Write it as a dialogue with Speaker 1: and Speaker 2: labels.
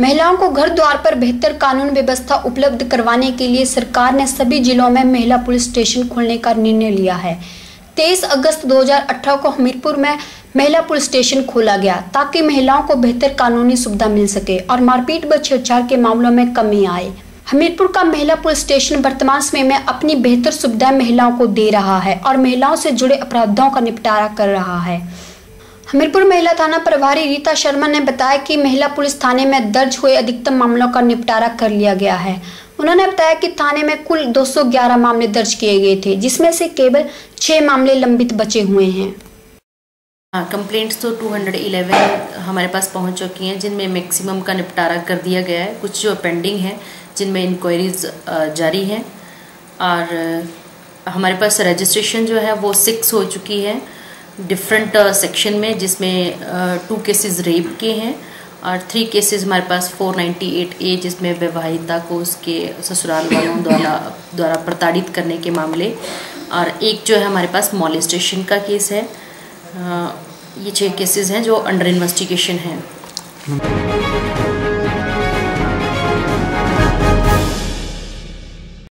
Speaker 1: महिलाओं को घर द्वार पर बेहतर कानून व्यवस्था उपलब्ध करवाने के लिए सरकार ने सभी जिलों में महिला पुलिस स्टेशन खोलने का निर्णय लिया है। 23 अगस्त 2018 को हमीरपुर में महिला पुलिस स्टेशन खोला गया ताकि महिलाओं को बेहतर कानूनी सुविधा मिल सके और मारपीट व छेड़छाड़ के मामलों में कमी आए। हमीरपुर का महिला पुलिस स्टेशन वर्तमान समय में अपनी बेहतर सुविधाएँ महिलाओं को दे रहा है और महिलाओं से जुड़े अपराधों का निपटारा कर रहा है। हमीरपुर महिला थाना प्रभारी रीता शर्मा ने बताया कि महिला पुलिस थाने में दर्ज हुए अधिकतम मामलों का निपटारा कर लिया गया है। उन्होंने बताया कि थाने में कुल 211 मामले दर्ज किए गए थे, जिसमें से केवल छह मामले लंबित बचे हुए हैं।
Speaker 2: हाँ कंप्लेंट्स तो 211 हमारे पास पहुँच चुकी हैं, जिनमें मैक्सिमम का निपटारा कर दिया गया है। कुछ जो पेंडिंग है, जिनमें इंक्वायरीज जारी हैं। और हमारे पास रजिस्ट्रेशन जो है, वो सिक्स हो चुकी है। डिफरेंट सेक्शन uh, में जिसमें टू केसेस रेप के हैं और थ्री केसेस हमारे पास 498 ए जिसमें विवाहिता को उसके ससुराल वालों द्वारा द्वारा प्रताड़ित करने के मामले और एक जो है हमारे पास मॉलेस्टेशन का केस है। Uh, ये छः केसेस हैं जो अंडर इन्वेस्टिगेशन हैं।